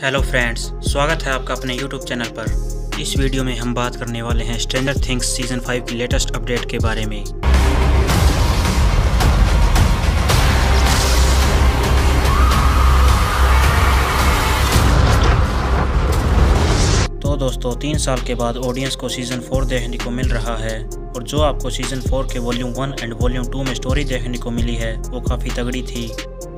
Hello friends स्वागत है आपका अपने यूट्यूब चैनल पर। इस वीडियो में हम बात करने वाले हैं स्ट्रेंजर थिंग्स सीज़न 5 की लेटेस्ट अपडेट के बारे में। तो दोस्तों, तीन साल के बाद ऑडियंस को सीज़न फोर देखने को मिल रहा है। और जो आपको सीज़न फोर के volume one and volume two में स्टोरी देखने को मिली है, वो काफ़ी तगड़ी थी।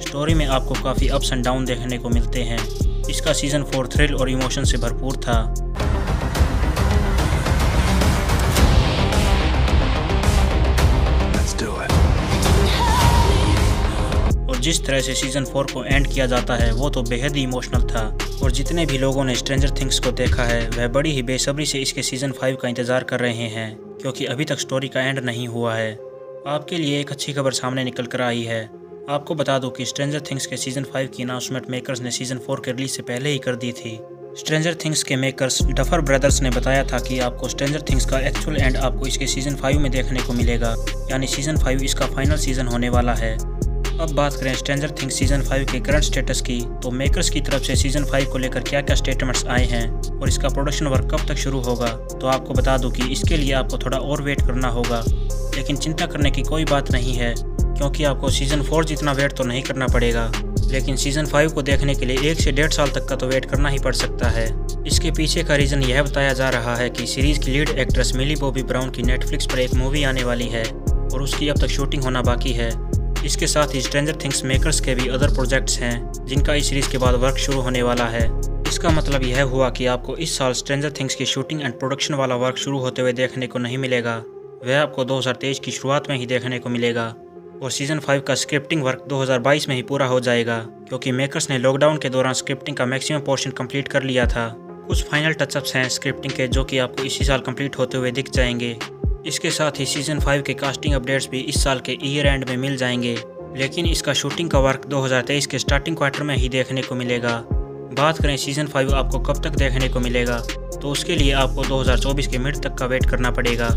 स्टोरी में आपको काफ़ी अप्स एंड डाउन देखने को मिलते हैं। इसका सीज़न फोर थ्रिल और इमोशन से भरपूर था। और जिस तरह से सीज़न फोर को एंड किया जाता है वो तो बेहद ही इमोशनल था। और जितने भी लोगों ने स्ट्रेंजर थिंग्स को देखा है वह बड़ी ही बेसब्री से इसके सीज़न फाइव का इंतज़ार कर रहे हैं क्योंकि अभी तक स्टोरी का एंड नहीं हुआ है। आपके लिए एक अच्छी खबर सामने निकल कर आई है। आपको बता दूँ कि स्ट्रेंजर थिंग्स के सीज़न फाइव की अनाउंसमेंट मेकर्स ने सीज़न फोर के रिलीज़ से पहले ही कर दी थी। स्ट्रेंजर थिंग्स के मेकर्स डफर ब्रदर्स ने बताया था कि आपको स्ट्रेंजर थिंग्स का एक्चुअल एंड आपको इसके सीज़न फाइव में देखने को मिलेगा, यानी सीज़न फाइव इसका फाइनल सीज़न होने वाला है। अब बात करें स्ट्रेंजर थिंग्स सीज़न फाइव के करंट स्टेटस की तो मेकर्स की तरफ़ से सीज़न फाइव को लेकर क्या क्या स्टेटमेंट्स आए हैं और इसका प्रोडक्शन वर्क कब तक शुरू होगा तो आपको बता दूँ कि इसके लिए आपको थोड़ा और वेट करना होगा, लेकिन चिंता करने की कोई बात नहीं है। क्योंकि आपको सीज़न फोर जितना वेट तो नहीं करना पड़ेगा। लेकिन सीज़न फाइव को देखने के लिए एक से डेढ़ साल तक का तो वेट करना ही पड़ सकता है। इसके पीछे का रीज़न यह बताया जा रहा है कि सीरीज़ की lead actress Millie Bobby Brown की नेटफ्लिक्स पर एक मूवी आने वाली है, और उसकी अब तक शूटिंग होना बाकी है। इसके साथ ही स्ट्रेंजर थिंग्स मेकर्स के भी अदर प्रोजेक्ट्स हैं, जिनका इस सीरीज़ के बाद वर्क शुरू होने वाला है। इसका मतलब यह हुआ कि आपको इस साल स्ट्रेंजर थिंग्स की शूटिंग एंड प्रोडक्शन वाला वर्क शुरू होते हुए देखने को नहीं मिलेगा। वह आपको 2023 की शुरुआत में ही देखने को मिलेगा। और सीज़न फाइव का स्क्रिप्टिंग वर्क 2022 में ही पूरा हो जाएगा, क्योंकि मेकर्स ने लॉकडाउन के दौरान स्क्रिप्टिंग का मैक्सिमम पोर्शन कंप्लीट कर लिया था। कुछ फाइनल टचअप्स हैं स्क्रिप्टिंग के जो कि आपको इसी साल कंप्लीट होते हुए दिख जाएँगे। इसके साथ ही सीज़न फाइव के कास्टिंग अपडेट्स भी इस साल के ईयर एंड में मिल जाएँगे, लेकिन इसका शूटिंग का वर्क 2023 के स्टार्टिंग क्वार्टर में ही देखने को मिलेगा। बात करें सीज़न फाइव आपको कब तक देखने को मिलेगा तो उसके लिए आपको 2024 के मिड तक का वेट करना पड़ेगा।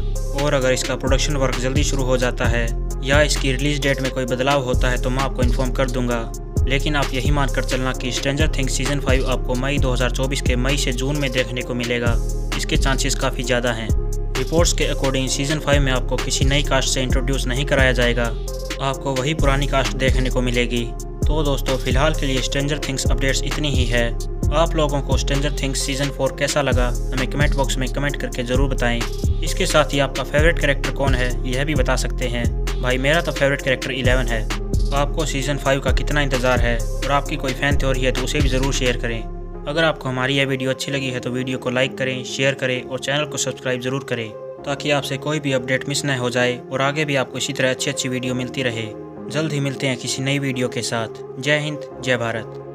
और अगर इसका प्रोडक्शन वर्क जल्दी शुरू हो जाता है या इसकी रिलीज़ डेट में कोई बदलाव होता है तो मैं आपको इन्फॉर्म कर दूँगा। लेकिन आप यही मानकर चलना कि स्ट्रेंजर थिंग्स सीज़न फाइव आपको मई 2024 के मई से जून में देखने को मिलेगा। इसके चांसेस काफ़ी ज़्यादा हैं। रिपोर्ट्स के अकॉर्डिंग सीज़न फाइव में आपको किसी नई कास्ट से इंट्रोड्यूस नहीं कराया जाएगा। आपको वही पुरानी कास्ट देखने को मिलेगी। तो दोस्तों, फ़िलहाल के लिए स्ट्रेंजर थिंग्स अपडेट्स इतनी ही है। आप लोगों को स्ट्रेंजर थिंग्स सीज़न फोर कैसा लगा, हमें कमेंट बॉक्स में कमेंट करके ज़रूर बताएँ। इसके साथ ही आपका फेवरेट कैरेक्टर कौन है, यह भी बता सकते हैं। भाई, मेरा तो फेवरेट कैरेक्टर इलेवन है। तो आपको सीज़न फाइव का कितना इंतज़ार है? और आपकी कोई फ़ैन थ्योरी है तो उसे भी ज़रूर शेयर करें। अगर आपको हमारी यह वीडियो अच्छी लगी है तो वीडियो को लाइक करें शेयर करें और चैनल को सब्सक्राइब ज़रूर करें, ताकि आपसे कोई भी अपडेट मिस न हो जाए और आगे भी आपको इसी तरह अच्छी अच्छी वीडियो मिलती रहे। जल्द ही मिलते हैं किसी नई वीडियो के साथ। जय हिंद, जय भारत।